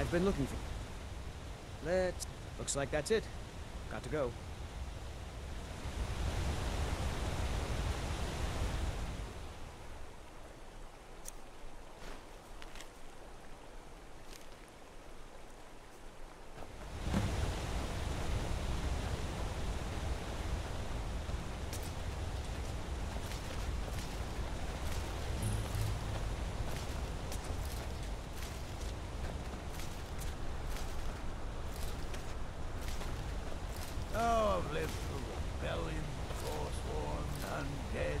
You've been looking for... Let's... Looks like that's it. Got to go. Rebellion, forsworn, undead.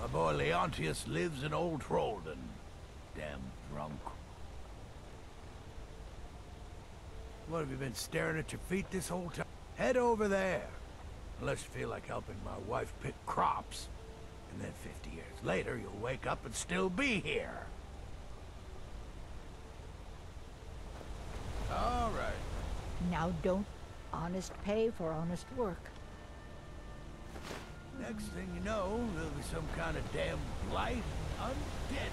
My boy Leontius lives in Old Hroldan. Damn drunk. What, have you been staring at your feet this whole time? Head over there. Unless you feel like helping my wife pick crops. And then 50 years later, you'll wake up and still be here. All right. Now don't Honest pay for honest work. Next thing you know, there'll be some kind of damn blight undead.